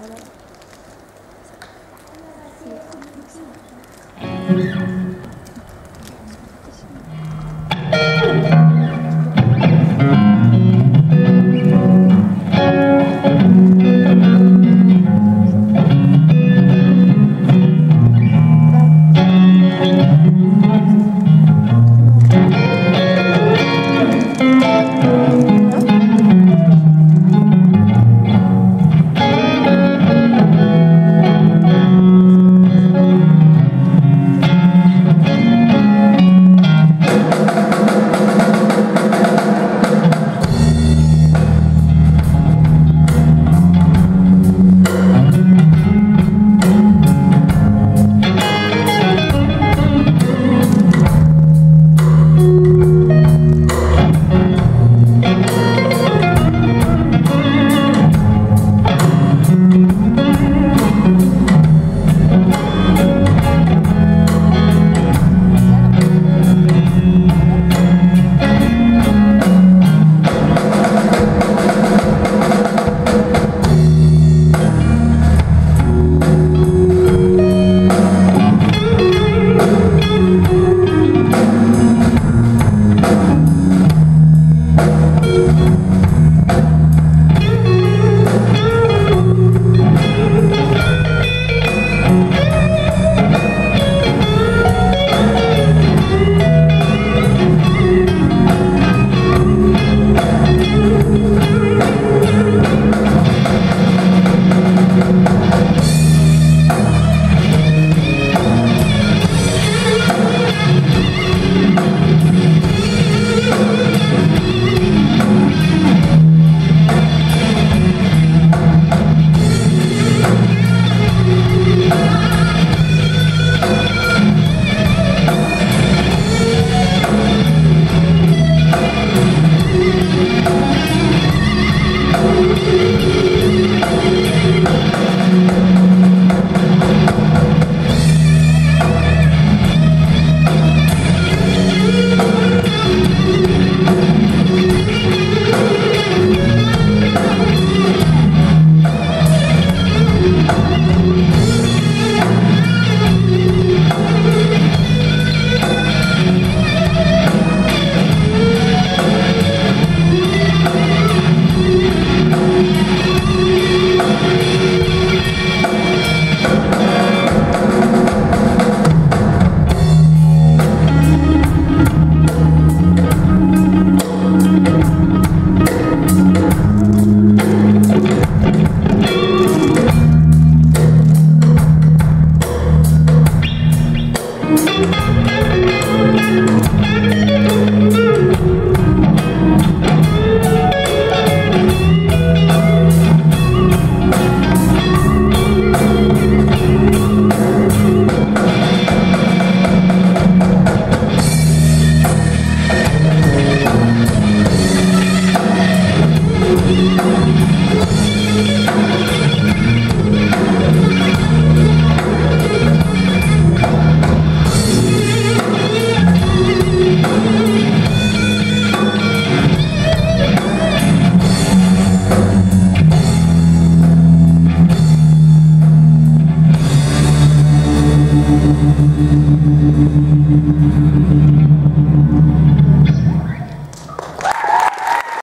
これ。Thank you.